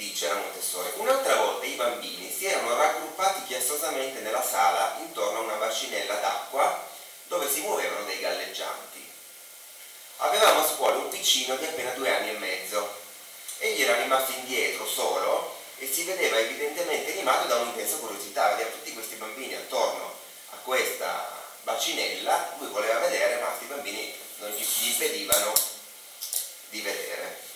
dice la Montessori, un'altra volta i bambini si erano raggruppati chiassosamente nella sala intorno a una bacinella d'acqua dove si muovevano dei galleggianti. Avevamo a scuola un piccino di appena due anni e mezzo. Egli era rimasto indietro, solo, e si vedeva evidentemente animato da un'intensa curiosità. Vedeva tutti questi bambini attorno a questa bacinella, lui voleva vedere, ma questi bambini non gli impedivano di vedere.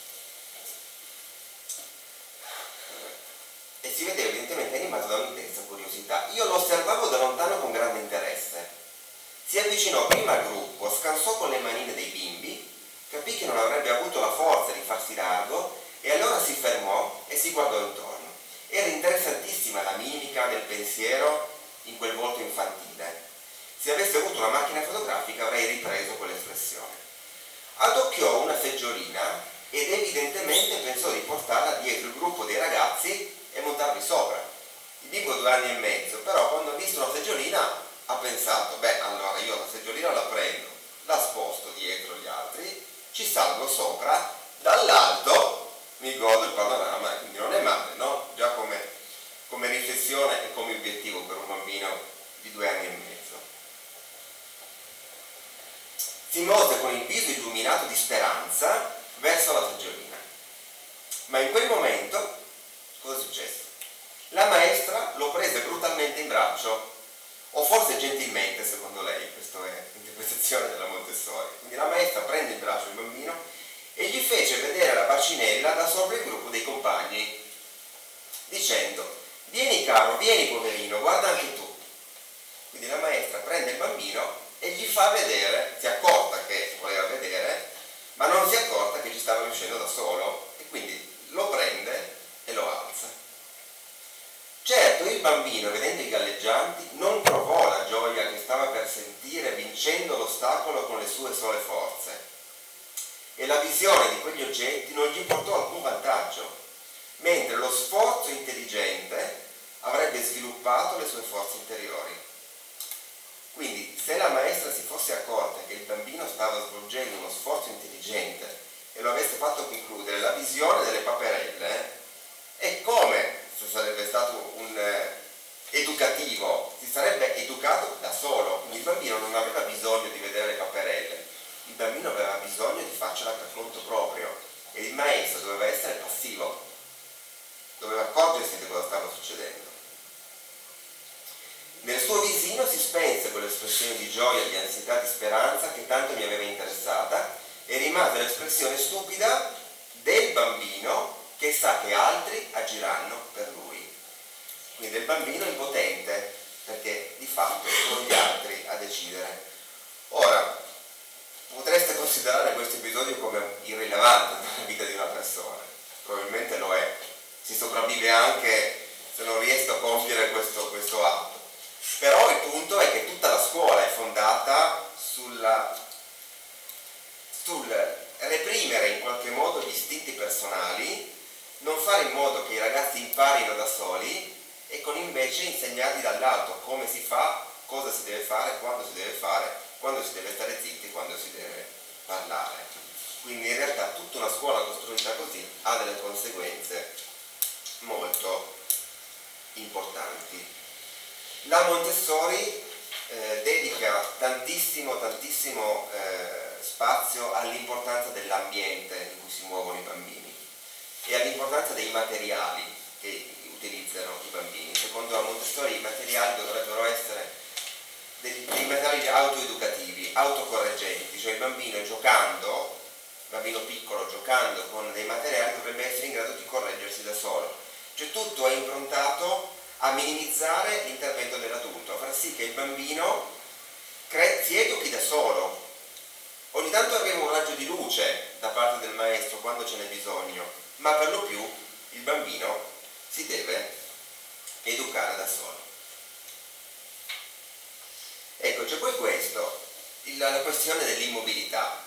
Si vedeva evidentemente animato da un'intensa curiosità. Io lo osservavo da lontano con grande interesse. Si avvicinò prima al gruppo, scansò con le manine dei bimbi, capì che non avrebbe avuto la forza di farsi largo e allora si fermò e si guardò intorno. Era interessantissima la mimica del pensiero in quel volto infantile. Se avessi avuto una macchina fotografica avrei ripreso quell'espressione. Adocchiò una seggiolina ed evidentemente pensò di portarla dietro il gruppo dei ragazzi e montarvi sopra. Bimbo ha due anni e mezzo, però quando ha visto la seggiolina ha pensato, beh allora io la seggiolina la prendo, la sposto dietro gli altri, ci salgo sopra, dall'alto mi godo il panorama, quindi non è male, no? Già come, come riflessione e come obiettivo per un bambino di due anni e mezzo. Si muove con il viso illuminato di speranza verso la seggiolina. Ma in quel momento cosa è successo? La maestra lo prese brutalmente in braccio, o forse gentilmente secondo lei, questa è l'interpretazione della Montessori. Quindi la maestra prende in braccio il bambino e gli fece vedere la bacinella da sopra il gruppo dei compagni, dicendo, vieni caro, vieni poverino, guarda anche tu. Quindi la maestra prende il bambino e gli fa vedere, si accorta che voleva vedere, ma non si accorta che ci stava riuscendo da solo e quindi lo prende e lo alza. Certo, il bambino, vedendo i galleggianti, non provò la gioia che stava per sentire vincendo l'ostacolo con le sue sole forze e la visione di quegli oggetti non gli portò alcun vantaggio, mentre lo sforzo intelligente avrebbe sviluppato le sue forze interiori. Quindi se la maestra si fosse accorta che il bambino stava svolgendo uno sforzo intelligente e lo avesse fatto concludere la visione delle paperelle, è come se sarebbe stato un eh, educativo, si sarebbe educato da solo, il bambino non aveva bisogno di vedere le paperelle, il bambino aveva bisogno di farcela per conto proprio. E il maestro doveva essere passivo, doveva accorgersi di cosa stava succedendo. Nel suo visino si spense quell'espressione di gioia, di ansietà, di speranza che tanto mi aveva interessata e rimase l'espressione stupida del bambino che sa che altri agiranno per lui. Quindi del bambino impotente, perché di fatto sono gli altri a decidere. Ora, potreste considerare questo episodio come irrilevante nella vita di una persona, probabilmente lo è, si sopravvive anche se non riesco a compiere questo, questo atto. Però il punto è che tutta la scuola è fondata sulla, sul reprimere in qualche modo gli istinti personali, non fare in modo che i ragazzi imparino da soli e con invece insegnarli dall'alto come si fa, cosa si deve fare, quando si deve fare, quando si deve stare zitti, quando si deve parlare. Quindi in realtà tutta una scuola costruita così ha delle conseguenze molto importanti. La Montessori eh, dedica tantissimo, tantissimo eh, spazio all'importanza dell'ambiente in cui si muovono i bambini e all'importanza dei materiali che utilizzano i bambini. Secondo la Montessori i materiali dovrebbero essere dei, dei materiali autoeducativi, autocorreggenti, cioè il bambino giocando, il bambino piccolo giocando con dei materiali dovrebbe essere in grado di correggersi da solo. Cioè tutto è improntato a minimizzare l'intervento dell'adulto, a far sì che il bambino si educhi da solo. Ogni tanto avremo un raggio di luce da parte del maestro quando ce n'è bisogno, ma per lo più il bambino si deve educare da solo. Ecco, c'è poi questo, la questione dell'immobilità.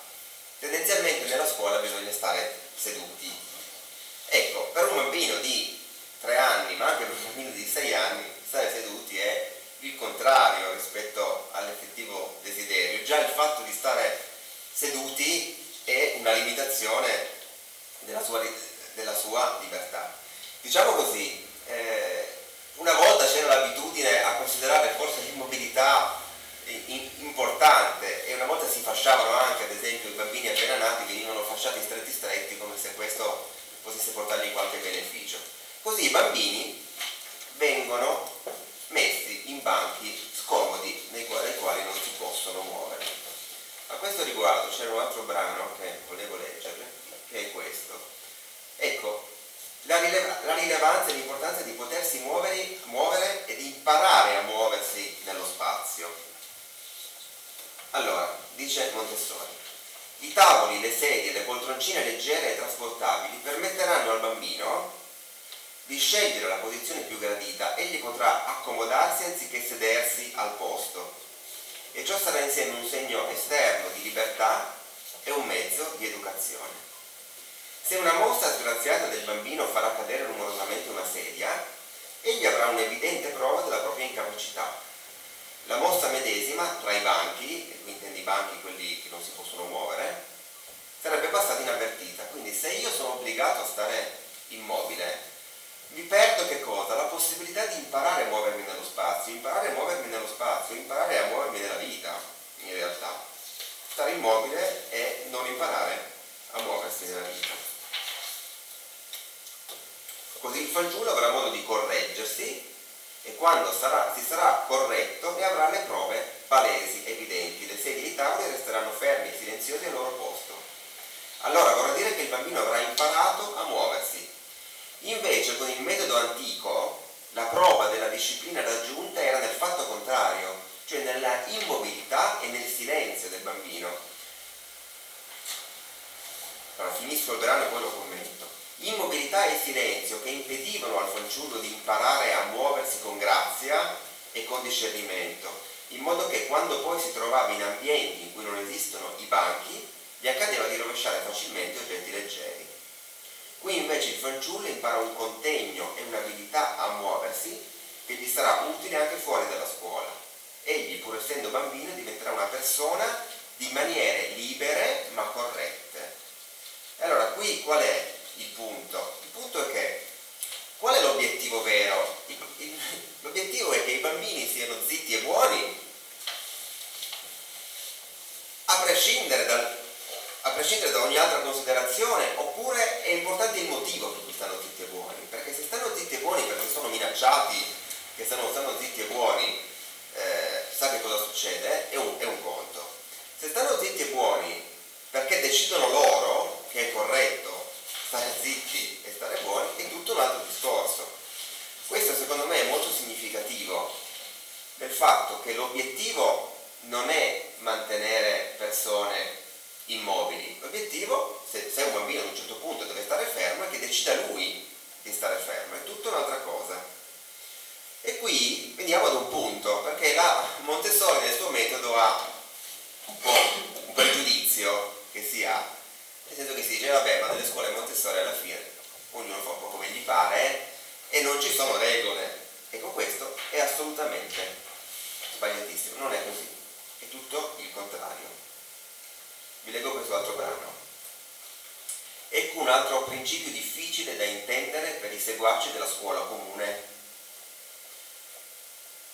Tendenzialmente nella scuola bisogna stare seduti. Ecco, per un bambino di tre anni, ma anche per un bambino di sei anni, stare seduti è il contrario rispetto all'effettivo desiderio. Già il fatto di stare seduti è una limitazione della sua, della sua libertà. diciamo così, eh, una volta c'era l'abitudine a considerare forse l'immobilità importante e una volta si fasciavano anche, ad esempio, i bambini appena nati venivano fasciati stretti stretti come se questo potesse portargli qualche beneficio. Così i bambini vengono messi in banchi scomodi nei quali, nei quali non si possono muovere. A questo riguardo c'era un altro brano che volevo leggerle, che è questo. Ecco, la, rileva, la rilevanza e l'importanza di potersi muovere, muovere e di imparare a muoversi nello spazio. Allora, dice Montessori, i tavoli, le sedie, le poltroncine leggere e trasportabili permetteranno al bambino di scegliere la posizione più gradita, egli potrà accomodarsi anziché sedersi al posto e ciò sarà insieme un segno esterno di libertà e un mezzo di educazione. Se una mossa sgraziata del bambino farà cadere rumorosamente una sedia, egli avrà un'evidente prova della propria incapacità. La mossa medesima tra i banchi, qui intendi i banchi quelli che non si possono muovere, sarebbe passata inavvertita. Quindi se io sono obbligato a stare immobile, mi perdo che cosa? La possibilità di imparare a muovermi nello spazio, imparare a muovermi nello spazio, imparare a muovermi nella vita, in realtà. Stare immobile e non imparare a muoversi nella vita. Così il fanciullo avrà modo di correggersi e quando sarà, si sarà corretto ne avrà le prove palesi, evidenti. Le sedie e i tavoli resteranno fermi e silenziosi al loro posto. Allora vorrà dire che il bambino avrà imparato a muoversi. Invece con il metodo antico la prova della disciplina raggiunta era nel fatto contrario, cioè nella immobilità e nel silenzio del bambino. Allora finisco il brano e poi lo commento immobilità e silenzio che impedivano al fanciullo di imparare a muoversi con grazia e con discernimento, in modo che quando poi si trovava in ambienti in cui non esistono i banchi, gli accadeva di rovesciare facilmente oggetti leggeri. Qui invece il fanciullo impara un contegno e un'abilità a muoversi che gli sarà utile anche fuori dalla scuola. Egli, pur essendo bambino, diventerà una persona di maniere libere ma corrette. Allora, qui qual è il punto? Il punto è che qual è l'obiettivo vero? L'obiettivo è che i bambini siano zitti e buoni a prescindere, dal, a prescindere da ogni altra considerazione oppure è importante il motivo per cui stanno zitti e buoni perché se stanno zitti e buoni perché sono minacciati che se non stanno zitti e buoni eh, sa che cosa succede? È un, è un conto. Se stanno zitti e buoni perché decidono loro che è corretto stare zitti e stare buoni è tutto un altro discorso. Questo secondo me è molto significativo del fatto che l'obiettivo non è mantenere persone immobili, l'obiettivo, se, se un bambino ad un certo punto deve stare fermo, è che decida lui di stare fermo, è tutta un'altra cosa. E qui veniamo ad un punto, perché la Montessori nel suo metodo ha un po' un pregiudizio che si ha. Nel senso che si dice vabbè ma nelle scuole Montessori alla fine ognuno fa un po' come gli pare e non ci sono regole ecco questo è assolutamente sbagliatissimo. Non è così. È tutto il contrario. Vi leggo questo altro brano. Ecco un altro principio difficile da intendere per i seguaci della scuola comune.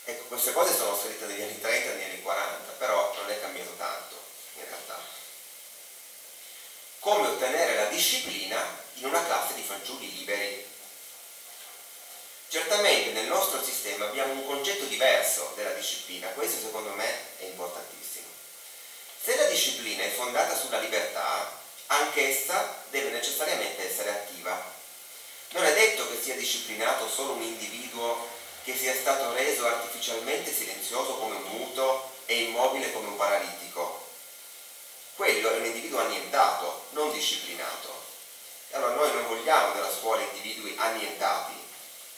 Ecco queste cose sono scritte negli anni 30 e negli anni 40 però non è cambiato tanto in realtà. Come ottenere la disciplina in una classe di fanciulli liberi. Certamente nel nostro sistema abbiamo un concetto diverso della disciplina, questo secondo me è importantissimo. Se la disciplina è fondata sulla libertà, anch'essa deve necessariamente essere attiva. Non è detto che sia disciplinato solo un individuo che sia stato reso artificialmente silenzioso come un muto e immobile come un paralitico, quello è un individuo annientato, non disciplinato. E allora noi non vogliamo nella scuola individui annientati,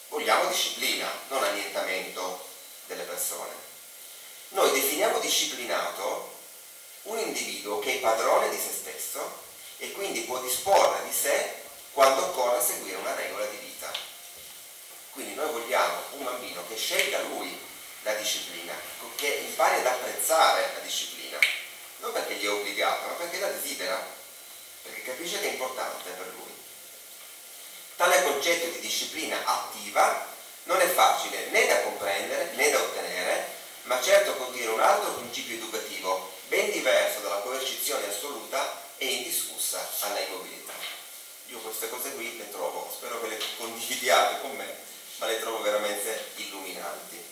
vogliamo disciplina, non annientamento delle persone. Noi definiamo disciplinato un individuo che è padrone di se stesso e quindi può disporre di sé quando occorre seguire una regola di vita. Quindi noi vogliamo un bambino che scelga lui la disciplina, che impari ad apprezzare la disciplina non perché gli è obbligato, ma perché la desidera, perché capisce che è importante per lui. Tale concetto di disciplina attiva non è facile né da comprendere né da ottenere, ma certo contiene un altro principio educativo, ben diverso dalla coercizione assoluta e indiscussa alla immobilità. Io queste cose qui le trovo, spero che le condividiate con me, ma le trovo veramente illuminanti.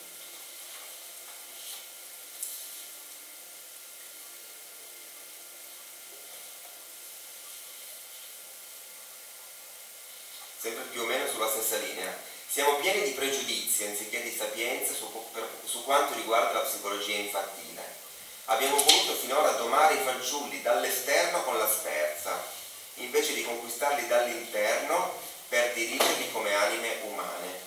sempre più o meno sulla stessa linea. Siamo pieni di pregiudizi anziché di sapienza su, per, su quanto riguarda la psicologia infantile. Abbiamo voluto finora domare i fanciulli dall'esterno con la sferza, invece di conquistarli dall'interno per dirigerli come anime umane.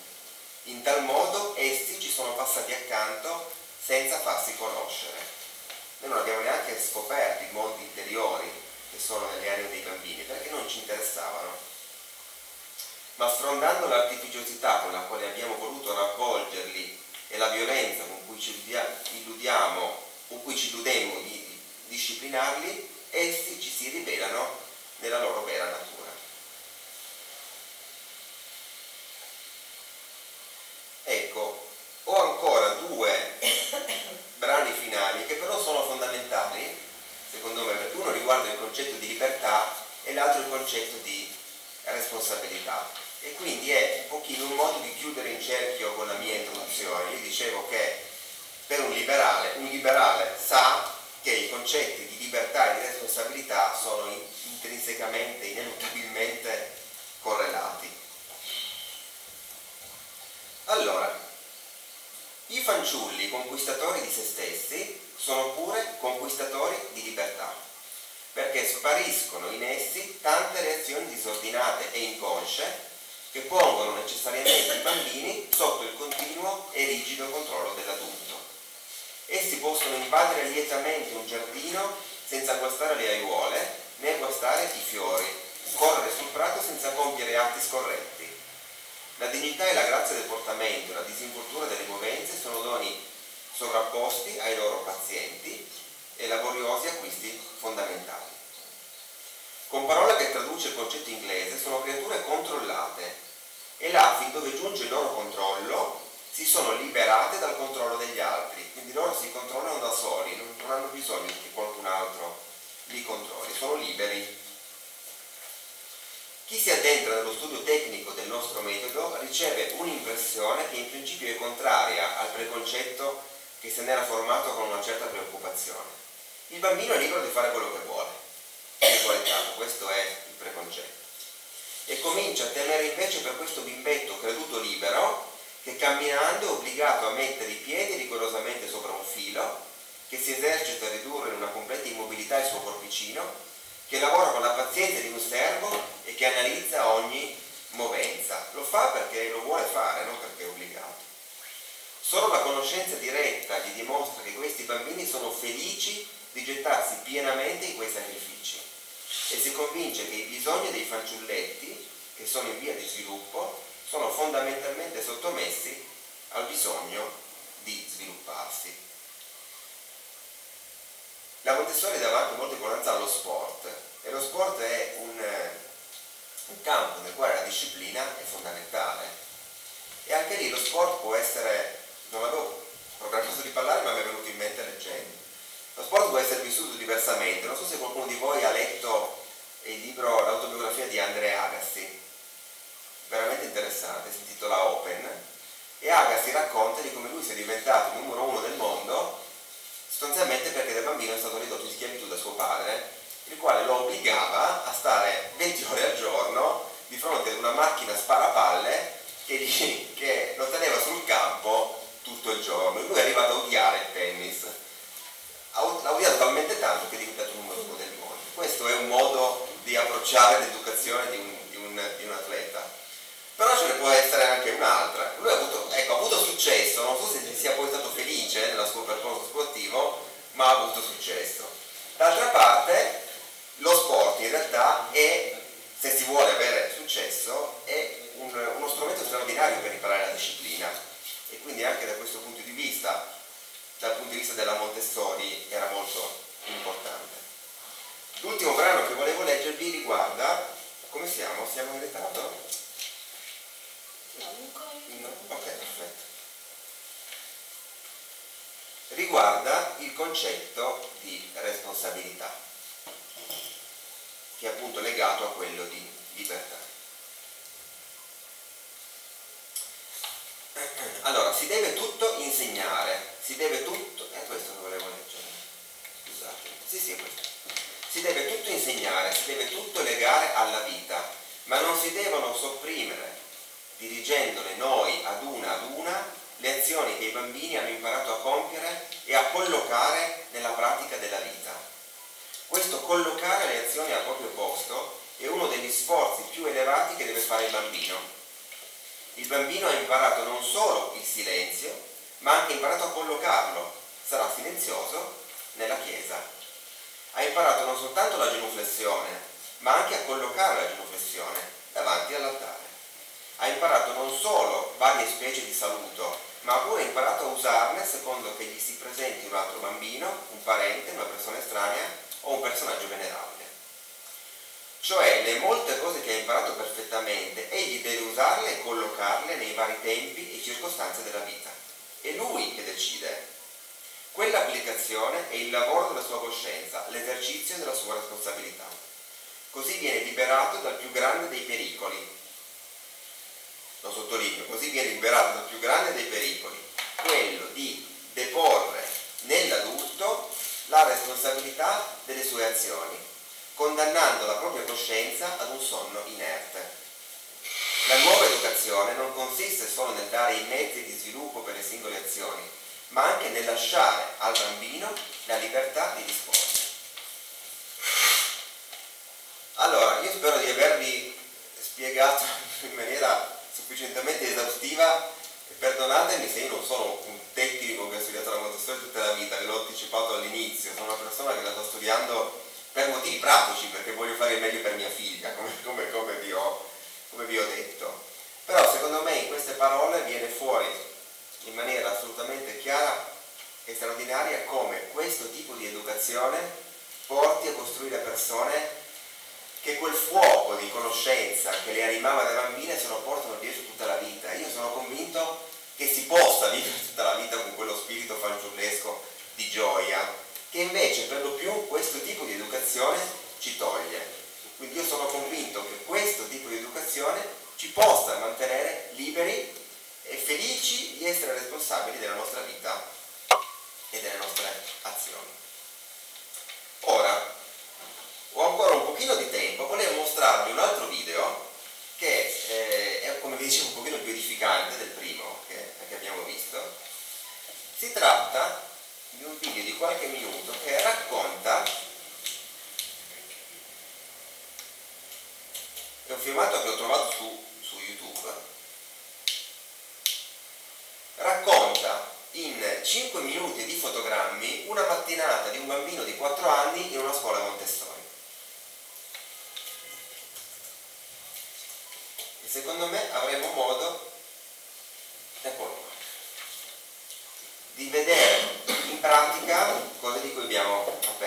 In tal modo essi ci sono passati accanto senza farsi conoscere. Noi non abbiamo neanche scoperto i mondi interiori che sono nelle anime dei bambini perché non ci interessavano ma sfrondando l'artificiosità con la quale abbiamo voluto ravvolgerli e la violenza con cui ci illudiamo, con cui ci illudemmo di disciplinarli, essi ci si rivelano nella loro vera natura. Ecco, ho ancora due brani finali che però sono fondamentali, secondo me, perché uno riguarda il concetto di libertà e l'altro il concetto di responsabilità e quindi è un pochino un modo di chiudere in cerchio con la mia introduzione. Io dicevo che per un liberale, un liberale sa che i concetti di libertà e di responsabilità sono intrinsecamente, ineluttabilmente correlati. Allora, i fanciulli conquistatori di se stessi sono pure conquistatori di libertà, perché spariscono in essi tante reazioni disordinate e inconsce che pongono necessariamente i bambini sotto il continuo e rigido controllo dell'adulto. Essi possono invadere lietamente un giardino senza guastare le aiuole né guastare i fiori, correre sul prato senza compiere atti scorretti. La dignità e la grazia del portamento, la disinvoltura delle movenze sono doni sovrapposti ai loro pazienti e laboriosi acquisti fondamentali. Con parola che traduce il concetto inglese, sono creature controllate, e là fin dove giunge il loro controllo si sono liberate dal controllo degli altri, quindi loro si controllano da soli, non, hanno bisogno che qualcun altro li controlli, sono liberi. Chi si addentra nello studio tecnico del nostro metodo riceve un'impressione che in principio è contraria al preconcetto che se n'era formato con una certa preoccupazione. Il bambino è libero di fare quello che vuole, quale caso, questo è il preconcetto e comincia a temere invece per questo bimbetto creduto libero che camminando è obbligato a mettere i piedi rigorosamente sopra un filo, che si esercita a ridurre in una completa immobilità il suo corpicino, che lavora con la pazienza di un servo e che analizza ogni movenza. Lo fa perché lo vuole fare, non perché è obbligato. Solo la conoscenza diretta gli dimostra che questi bambini sono felici di gettarsi pienamente in quei sacrifici e si convince che i bisogni dei fanciulletti, che sono in via di sviluppo, sono fondamentalmente sottomessi al bisogno di svilupparsi. La Montessori dà anche molta importanza allo sport e lo sport è un, un campo nel quale la disciplina è fondamentale e anche lì lo sport può essere, non avevo programmato di parlare ma mi è venuto in mente leggendo, lo sport può essere vissuto diversamente, non so se qualcuno di voi ha letto il libro, l'autobiografia di Andrea Agassi, veramente interessante, si intitola Open, e Agassi racconta di come lui sia diventato il numero uno del mondo sostanzialmente perché da bambino è stato ridotto in schiavitù da suo padre, il quale lo obbligava a stare 20 ore al giorno di fronte ad una macchina sparapalle che, gli, che lo teneva sul campo tutto il giorno. Lui è arrivato a odiare il tennis l'ha odiato talmente tanto che è diventato il numero uno del mondo. Questo è un modo di approcciare l'educazione di un, di, un, di un, atleta. Però ce ne può essere anche un'altra. Lui ha avuto, ecco, ha avuto successo, non so se sia poi stato felice nel suo percorso sportivo, ma ha avuto successo. D'altra parte, lo sport in realtà è, se si vuole avere successo, è un, uno strumento straordinario per imparare la disciplina. E quindi anche da questo punto di vista dal punto di vista della Montessori era molto importante. L'ultimo brano che volevo leggervi riguarda, come siamo? Siamo in ritardo? No, ok, perfetto. Riguarda il concetto di responsabilità, che è appunto legato a quello di libertà. Allora, si deve tutto insegnare, si deve tutto, è questo che volevo leggere, scusate, sì sì questo, si deve tutto insegnare, si deve tutto legare alla vita, ma non si devono sopprimere, dirigendole noi ad una ad una, le azioni che i bambini hanno imparato a compiere e a collocare nella pratica della vita. Questo collocare le azioni al proprio posto è uno degli sforzi più elevati che deve fare il bambino. Il bambino ha imparato non solo il silenzio, ma ha anche imparato a collocarlo, sarà silenzioso, nella chiesa. Ha imparato non soltanto la genuflessione, ma anche a collocare la genuflessione davanti all'altare. Ha imparato non solo varie specie di saluto, ma ha pure imparato a usarne secondo che gli si presenti un altro bambino, un parente, una persona estranea o un personaggio venerabile. Cioè le molte cose che ha imparato perfettamente, egli deve usarle e collocarle nei vari tempi e circostanze della vita. È lui che decide. Quell'applicazione è il lavoro della sua coscienza, l'esercizio della sua responsabilità. Così viene liberato dal più grande dei pericoli. Lo sottolineo, così viene liberato dal più grande dei pericoli, quello di deporre nell'adulto la responsabilità delle sue azioni condannando la propria coscienza ad un sonno inerte. La nuova educazione non consiste solo nel dare i mezzi di sviluppo per le singole azioni, ma anche nel lasciare al bambino la libertà di disporre. Allora, io spero di avervi spiegato in maniera sufficientemente esaustiva e perdonatemi se io non sono un tecnico che ha studiato la motostoria tutta la vita, che l'ho anticipato all'inizio, sono una persona che la sta studiando per motivi pratici, perché voglio fare il meglio per mia figlia, come, come, come, vi ho, come, vi ho, detto. Però secondo me in queste parole viene fuori in maniera assolutamente chiara e straordinaria come questo tipo di educazione porti a costruire persone che quel fuoco di conoscenza che le animava da bambine se lo portano dietro tutta la vita. Io sono convinto che si possa vivere tutta la vita con quello spirito fanciullesco di gioia, che invece per lo più questo tipo di educazione ci toglie. Quindi io sono convinto che questo tipo di educazione ci possa mantenere liberi e felici di essere responsabili della nostra vita e delle nostre azioni. Ora, ho ancora un pochino di tempo, volevo mostrarvi un altro video che eh, è, come vi dicevo, un pochino più edificante del primo che, che abbiamo visto. Si tratta di un video di qualche minuto che racconta è un filmato che ho trovato su, su youtube racconta in 5 minuti di fotogrammi una mattinata di un bambino di 4 anni in una scuola Montessori. E secondo me avremo modo di vedere in pratica cose di cui abbiamo appena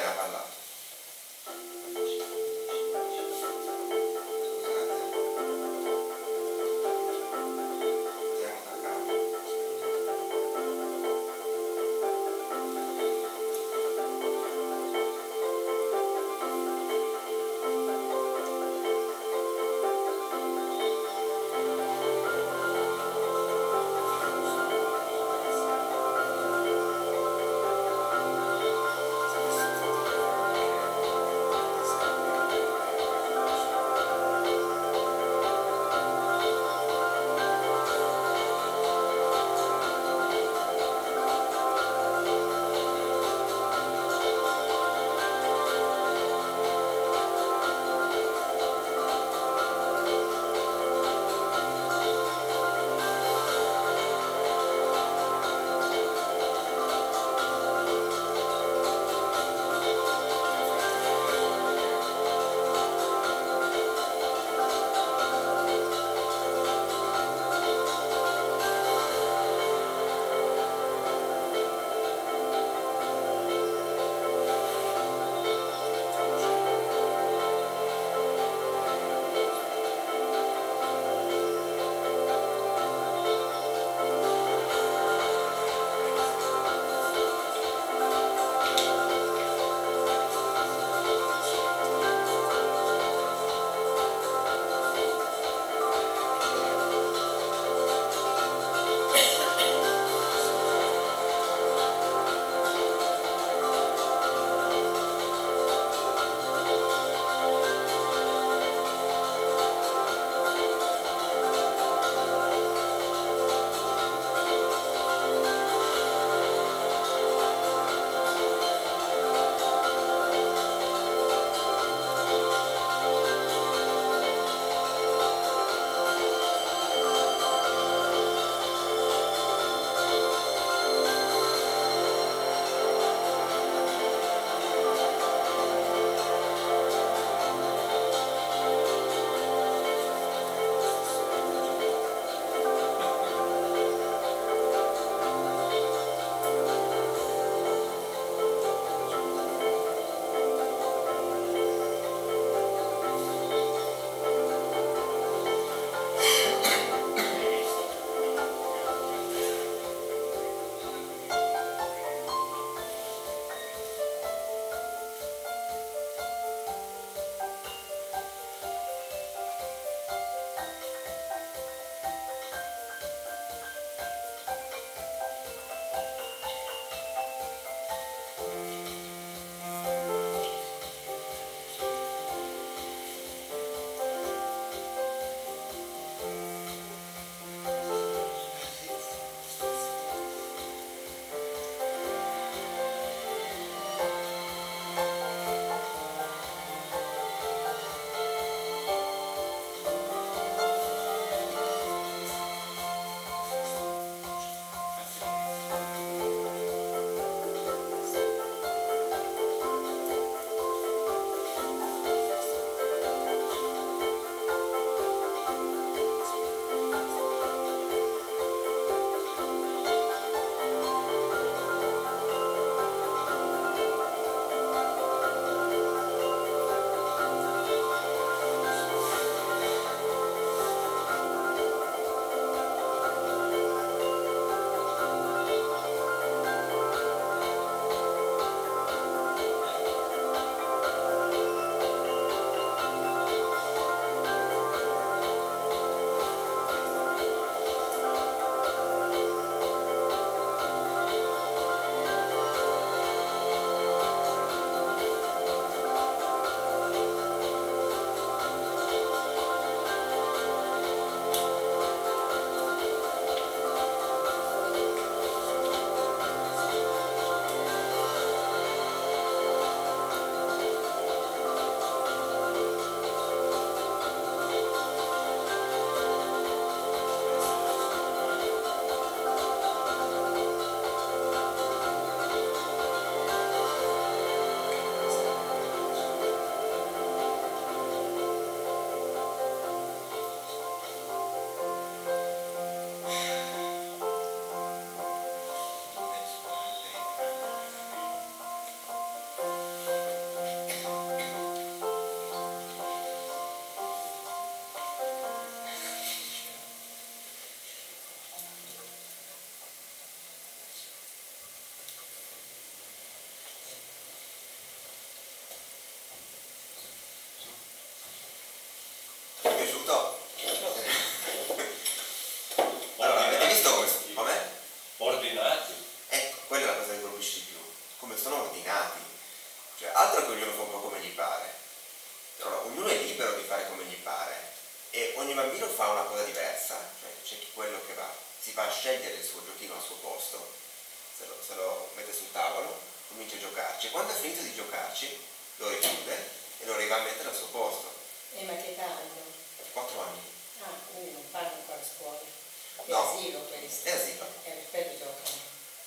e mettere al suo posto. E ma che età hanno? Quattro anni. Ah, quindi non fanno ancora scuola. È No. asilo questo. È asilo. E per quello giocano.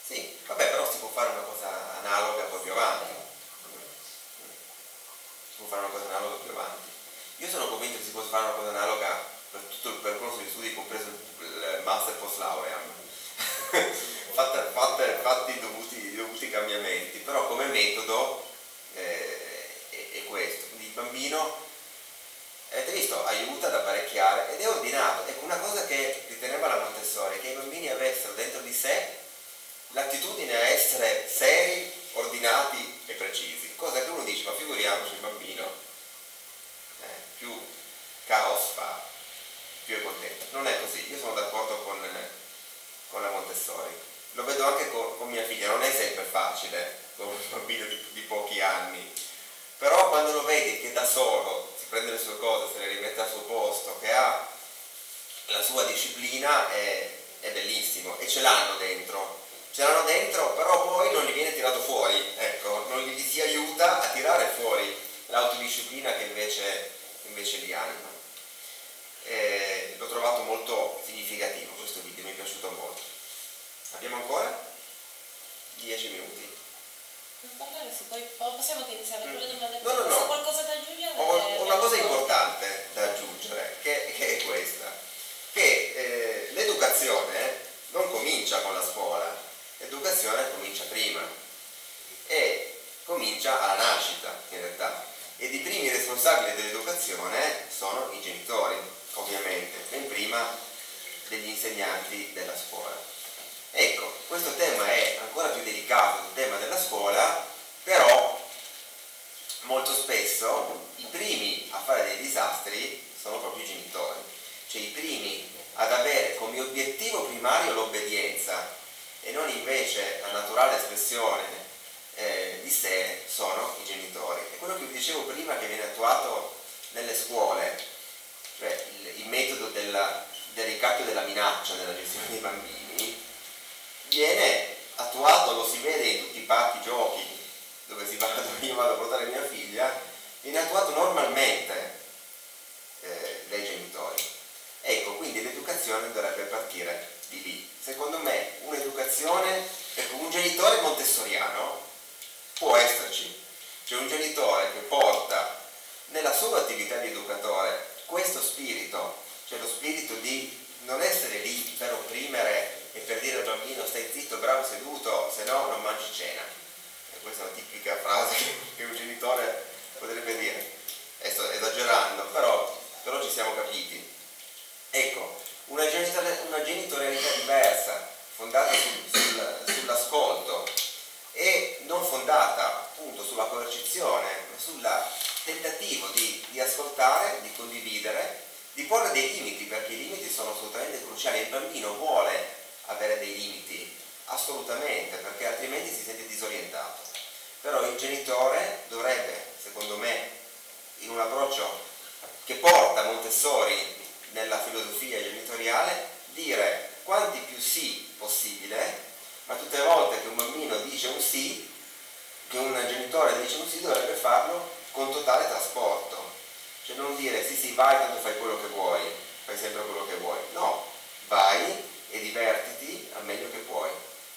Sì, vabbè però si può fare una cosa analoga poi più avanti. si può fare una cosa analoga più avanti. Io sono convinto che si possa fare una cosa analoga per tutto il percorso di studi, compreso il, master post lauream, Fatta- fatte- fatti i dovuti, dovuti cambiamenti, però come metodo eh, è, è questo. Quindi il bambino, avete visto, aiuta ad apparecchiare ed è ordinato. Ecco, una cosa che riteneva la Montessori, che i bambini avessero dentro di sé l'attitudine a essere seri, ordinati e precisi, cosa che uno dice, ma figuriamoci il bambino, eh, più caos fa, più è contento. Non è così, io sono d'accordo con, con la Montessori. Lo vedo anche con, con mia figlia, non è sempre facile con un bambino di, di pochi anni, però quando lo vedi che da solo si prende le sue cose, se le rimette al suo posto, che ha la sua disciplina è, è bellissimo e ce l'hanno dentro. Ce l'hanno dentro, però poi non gli viene tirato fuori, ecco, non gli si aiuta a tirare fuori l'autodisciplina che invece, invece li anima. Eh, l'ho trovato molto significativo questo video, mi è piaciuto molto. Abbiamo ancora 10 minuti. Non parlare, se poi o possiamo iniziare con le domande. No, no, no. Se qualcosa da aggiungere. Ho eh, una cosa abbiamo- importante da aggiungere, che, che è questa, che eh, l'educazione non comincia con la scuola, l'educazione comincia prima e comincia alla nascita in realtà. Ed i primi responsabili dell'educazione sono i genitori, ovviamente, ben prima degli insegnanti della scuola. Ecco, questo tema è ancora più delicato del tema della scuola, però molto spesso i primi a fare dei disastri sono proprio i genitori, cioè i primi ad avere come obiettivo primario l'obbedienza e non invece la naturale espressione eh, di sé sono i genitori. E quello che vi dicevo prima che viene attuato nelle scuole, cioè il, il metodo della- del ricatto della minaccia nella gestione dei bambini, viene attuato, lo si vede in tutti i parchi giochi dove si va, dove io vado a portare mia figlia, viene attuato normalmente eh, dai genitori. Ecco, quindi l'educazione dovrebbe partire di lì. Secondo me un'educazione, ecco, un genitore montessoriano può esserci. C'è un genitore che porta nella sua attività di educatore questo spirito, cioè lo spirito di non essere lì per opprimere e per dire al bambino stai zitto, bravo seduto, se no non mangi cena. E questa è una tipica frase che un genitore potrebbe dire. E sto esagerando, però, però ci siamo capiti. Ecco, una, genitore- una genitorialità diversa, fondata sul- sul- sull'ascolto e non fondata appunto sulla coercizione, ma sul tentativo di, di ascoltare, di condividere, di porre dei limiti, perché i limiti sono assolutamente cruciali. Il bambino vuole avere dei limiti, assolutamente, perché altrimenti si sente disorientato. Però il genitore dovrebbe, secondo me, in un approccio che porta Montessori nella filosofia genitoriale, dire quanti più sì possibile, ma tutte le volte che un bambino dice un sì, che un genitore dice un sì, dovrebbe farlo con totale trasporto. Cioè non dire sì sì vai, tanto fai quello che vuoi, fai sempre quello che vuoi. No, vai e divertiti al meglio che puoi.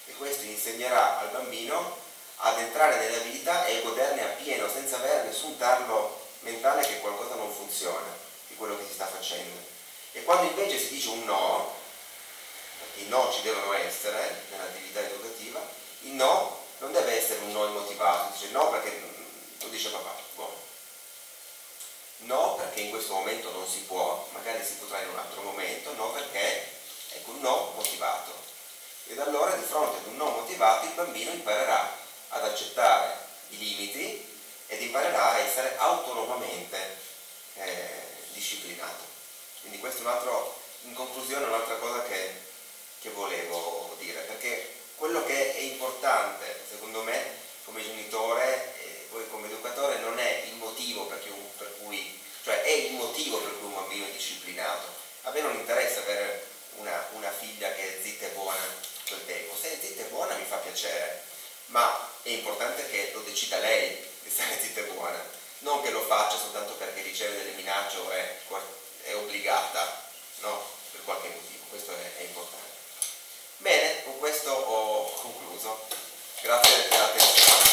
E questo insegnerà al bambino ad entrare nella vita e goderne appieno senza avere nessun tarlo mentale che qualcosa non funziona di quello che si sta facendo. E quando invece si dice un no, perché i no ci devono essere nell'attività educativa, il no non deve essere un no immotivato, dice no perché lo dice papà, buono. No perché in questo momento non si può, magari si potrà in un altro momento, no perché ecco un no motivato. Ed allora di fronte ad un no motivato il bambino imparerà ad accettare i limiti ed imparerà a essere autonomamente eh, disciplinato. Quindi questo è un altro, in conclusione, un'altra cosa che, che volevo dire, perché quello che è importante, secondo me, come genitore e poi come educatore, non è il motivo per cui, per cui- cioè è il motivo per cui un bambino è disciplinato, a me non interessa avere una, una figlia che è zitta e buona quel tempo. Se è zitta e buona mi fa piacere, ma è importante che lo decida lei di stare zitta e buona, non che lo faccia soltanto perché riceve delle minacce o è, è obbligata, no? Per qualche motivo, questo è, è importante. Bene, con questo ho concluso. Grazie per l'attenzione.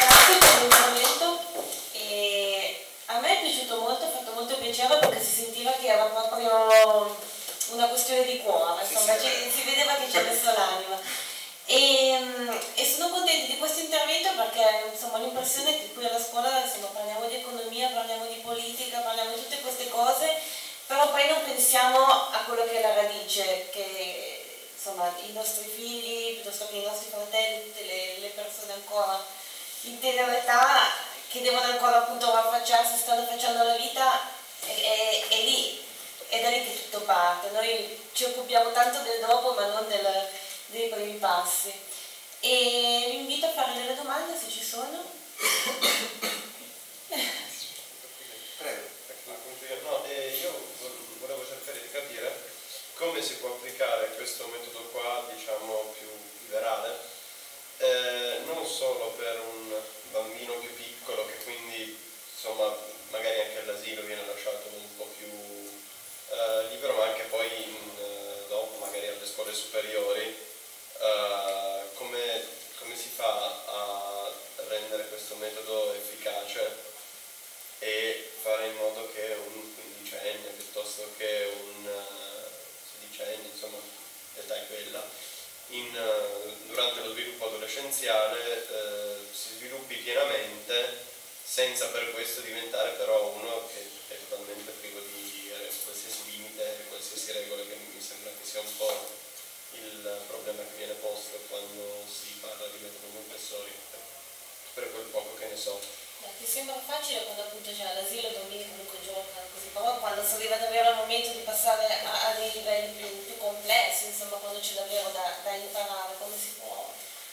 Grazie per l'intervento. E a me è piaciuto molto, ha fatto molto piacere perché si sentiva che era proprio una questione di cuore, Sì, insomma, sì, ci- eh. si vedeva che ci ha messo l'anima. E, mm, e sono contenta di questo intervento perché l'impressione che qui alla scuola insomma, parliamo di economia, parliamo di politica, parliamo di tutte queste cose, però poi non pensiamo a quello che è la radice, che insomma, i nostri figli, piuttosto che i nostri fratelli, tutte le, le persone ancora in tenera età che devono ancora appunto raffacciarsi, stanno facendo la vita, è- è lì, è da lì che tutto parte. Noi ci occupiamo tanto del dopo ma non del- dei primi passi. E vi invito a fare delle domande se ci sono. Prego. Ecco, no, eh, io vo- volevo cercare di capire come si può applicare questo metodo qua, diciamo, più liberale, eh, non solo per un bambino più piccolo che quindi, insomma, magari anche all'asilo viene lasciato un po' più eh, libero, ma anche poi in, eh, dopo, magari alle scuole superiori, eh, come, come si fa a rendere questo metodo efficace e fare in modo che un quindicenne piuttosto che un eh, sedicenne, insomma, l'età è quella, in, eh, durante lo sviluppo adolescenziale eh, si sviluppi pienamente senza per questo diventare però uno che è totalmente privo di eh, qualsiasi limite, qualsiasi regola, che mi sembra che sia un po' il problema che viene posto quando si parla di metodo Montessori, per quel poco che ne so. Beh, Ti sembra facile quando appunto c'è all'asilo i bambini comunque giocano così, però quando si arriva davvero al momento di passare a, a dei livelli più, più complessi, insomma quando c'è davvero da, da imparare, come si può...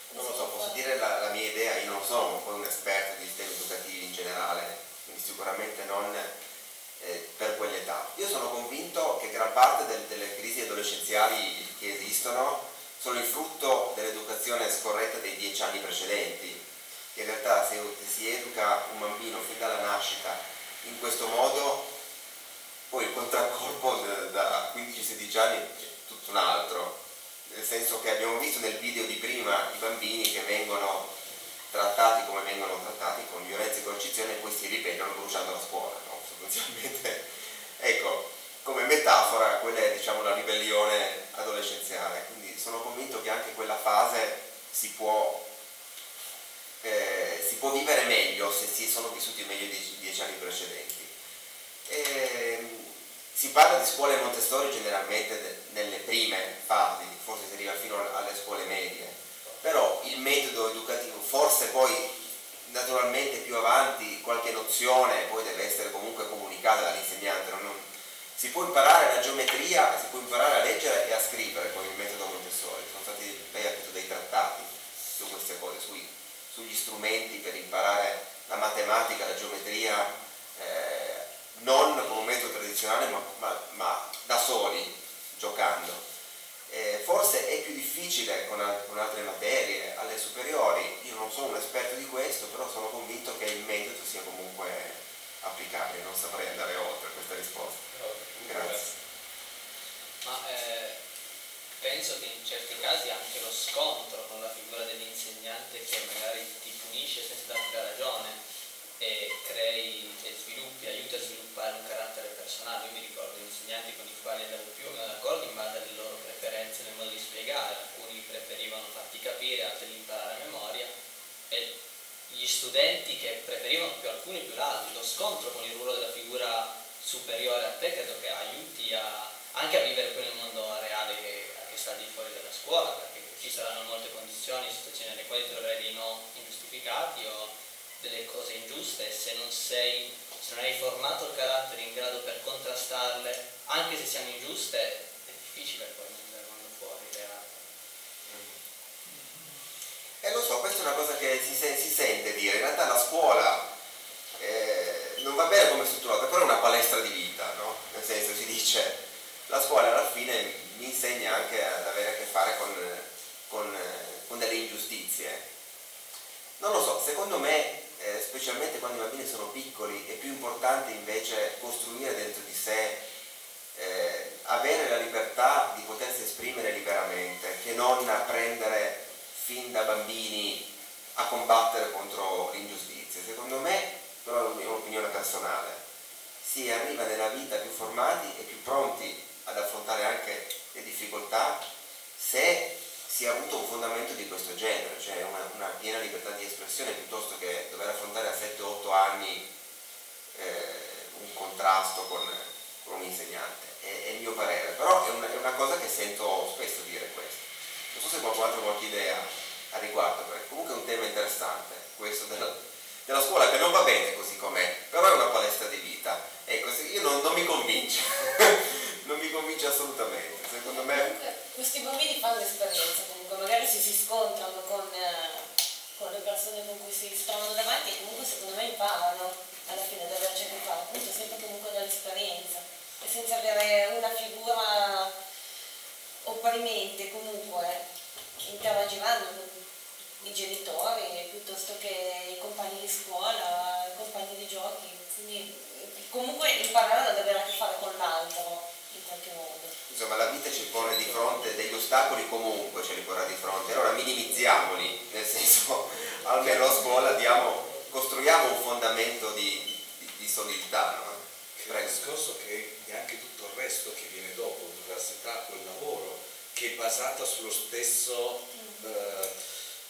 come Non si lo so, può posso fare? dire la, la mia idea, io non sono poi un esperto di sistemi educativi in generale, quindi sicuramente non eh, per quell'età. Io sono convinto che gran parte del- delle crisi adolescenziali che esistono sono il frutto dell'educazione scorretta dei dieci anni precedenti. In realtà se si educa un bambino fin dalla nascita in questo modo, poi il contraccolpo da- da 15-16 anni è tutto un altro nel senso che abbiamo visto nel video di prima i bambini che vengono trattati come vengono trattati con violenza e coercizione e poi si ribellano bruciando la scuola, no? sostanzialmente. ecco, come metafora quella è diciamo la ribellione adolescenziale, quindi sono convinto che anche quella fase si può, eh, si può vivere meglio se si sono vissuti meglio dei dieci anni precedenti. Ehm, si parla di scuole Montessori generalmente de- nelle prime fasi, forse si arriva fino al- alle scuole medie, però il metodo educativo, forse poi naturalmente più avanti qualche nozione poi deve essere comunque comunicata dall'insegnante, non- si può imparare la geometria, si può imparare a leggere e a scrivere con il metodo Montessori, sono stati, lei ha scritto dei trattati su queste cose, sui- sugli strumenti per imparare la matematica, la geometria, eh, non con un metodo tradizionale ma, ma- ma da soli, giocando. Eh, forse è più difficile con, con altre materie, alle superiori, io non sono un esperto di questo, però sono convinto che il metodo sia comunque applicabile, non saprei andare oltre questa risposta. Grazie. Ma eh, penso che in certi casi anche lo scontro con la figura dell'insegnante che magari ti punisce senza darti la ragione e crei e sviluppi, aiuti a sviluppare un carattere personale. Io mi ricordo insegnanti con i quali andavo più o meno d'accordo in base alle loro preferenze nel modo di spiegare, alcuni preferivano farti capire, altri imparare a memoria e gli studenti che preferivano più alcuni più l'altro, lo scontro con il ruolo della figura superiore a te credo che aiuti a- anche a vivere poi nel mondo reale che, che sta di fuori dalla scuola, perché ci saranno molte condizioni, situazioni nelle quali troverai dei no ingiustificati o delle cose ingiuste se non sei, se non hai formato il carattere in grado per contrastarle, anche se siano ingiuste, è difficile poi nel mondo fuori reale. E lo so, questa è una cosa che si, se- si sente dire, in realtà la scuola eh, non non va bene come è strutturata, però è una palestra di vita, no? Nel senso si dice, la scuola alla fine mi insegna anche ad avere a che fare con, con, con delle ingiustizie. Non lo so, secondo me, eh, specialmente quando i bambini sono piccoli, è più importante invece costruire dentro di sé, eh, avere la libertà di potersi esprimere liberamente, che non prendere fin da bambini a combattere contro l'ingiustizia. Secondo me, però è un'opinione personale, si arriva nella vita più formati e più pronti ad affrontare anche le difficoltà se si è avuto un fondamento di questo genere, cioè una, una piena libertà di espressione piuttosto che dover affrontare a 7-8 anni eh, un contrasto con, con un insegnante. È, è, il mio parere, però è una, è una cosa che sento spesso dire questo. Non so se qualcun altro ha qualche idea a riguardo, perché comunque è un tema interessante, questo della, della scuola che non va bene così com'è, però è una palestra di vita. Ecco, io non, non mi convince, non mi convince assolutamente. Secondo me... Comunque, questi bambini fanno l'esperienza, comunque magari si, si scontrano con, eh, con, le persone con cui si trovano davanti e comunque secondo me imparano alla fine ad averci a che fare, appunto sempre comunque dall'esperienza e senza avere una figura opprimente comunque interagiranno con i genitori piuttosto che i compagni di scuola, i compagni di giochi, quindi comunque impareranno ad avere a che fare con l'altro in qualche modo. Insomma la vita ci pone di fronte degli ostacoli comunque ce li porrà di fronte, allora minimizziamoli, nel senso almeno a scuola diamo, costruiamo un fondamento di, di, di solidità. No? Prego. Il discorso che è anche tutto il resto che viene dopo, l'università, quel lavoro, che è basato sullo stesso eh,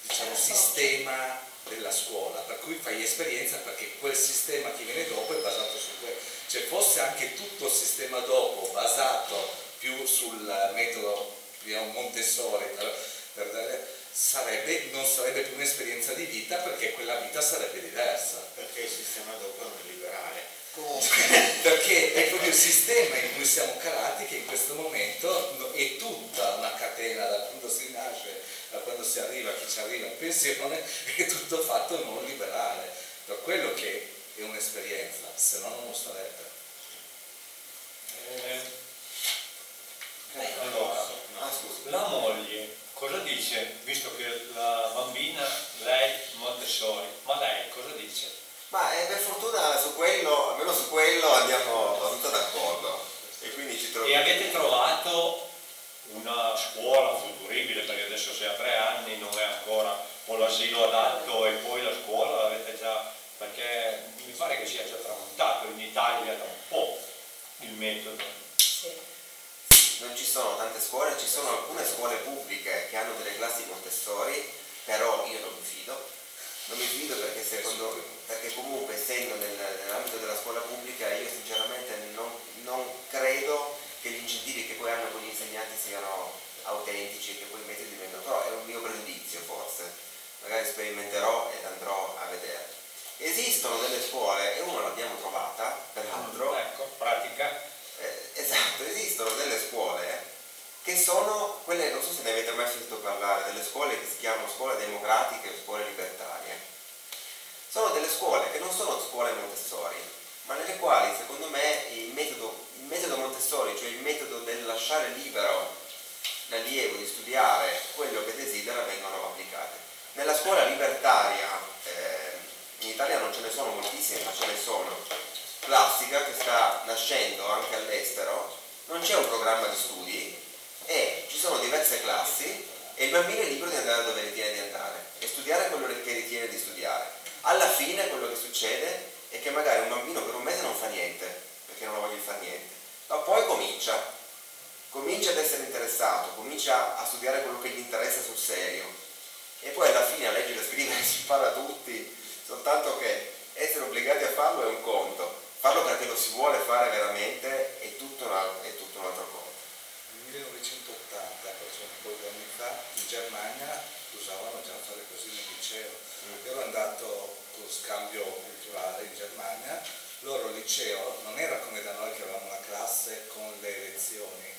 diciamo, sistema della scuola, per cui fai esperienza perché quel sistema che viene dopo è basato su quello. Cioè fosse anche tutto il sistema dopo basato più sul metodo diciamo, Montessori, per, per dare, sarebbe, non sarebbe più un'esperienza di vita perché quella vita sarebbe diversa. Perché il sistema dopo non è liberale. perché è proprio il sistema in cui siamo calati che in questo momento è tutta una catena da quando si nasce da quando si arriva a chi ci arriva in pensione è tutto fatto in modo liberale. Per quello che è un'esperienza se no non lo sarebbe. Eh, allora, la moglie cosa dice, visto che la bambina, lei Montessori, ma lei cosa dice? Ma eh, per fortuna su quello, almeno su quello andiamo abbastanza d'accordo. E quindi ci troviamo. E avete trovato una scuola futuribile, perché adesso sei a tre anni, non è ancora o l'asilo adatto e poi la scuola l'avete già, perché mi pare che sia già tramontato in Italia da un po' il metodo. Sì. Non ci sono tante scuole, ci sono alcune scuole pubbliche che hanno delle classi Montessori, però io non mi fido. Non mi fido perché secondo perché comunque essendo nel, nell'ambito della scuola pubblica io sinceramente non, non credo che gli incentivi che poi hanno con gli insegnanti siano autentici e che poi i metodi diventano, però è un mio pregiudizio forse, magari sperimenterò ed andrò a vedere. Esistono delle scuole, e una l'abbiamo trovata, peraltro, Ecco, pratica. eh, esatto, esistono delle scuole che sono quelle, non so se ne avete mai sentito parlare, delle scuole che si chiamano scuole democratiche o scuole libertarie. Sono delle scuole che non sono scuole Montessori, ma nelle quali secondo me il metodo, il metodo Montessori, cioè il metodo del lasciare libero l'allievo di studiare quello che desidera, vengono applicate. Nella scuola libertaria, eh, in Italia non ce ne sono moltissime, ma ce ne sono, classica che sta nascendo anche all'estero, non c'è un programma di studi e ci sono diverse classi e il bambino è libero di andare dove ritiene di andare e studiare quello che ritiene di studiare. Alla fine quello che succede è che magari un bambino per un mese non fa niente, perché non lo voglio fare niente, ma poi comincia, comincia ad essere interessato, comincia a studiare quello che gli interessa sul serio e poi alla fine a leggere e scrivere si impara tutti, soltanto che essere obbligati a farlo è un conto, farlo perché lo si vuole fare veramente è tutto, una, è tutto un altro conto. 1900 scambio culturale in Germania, loro liceo non era come da noi che avevamo la classe con le lezioni,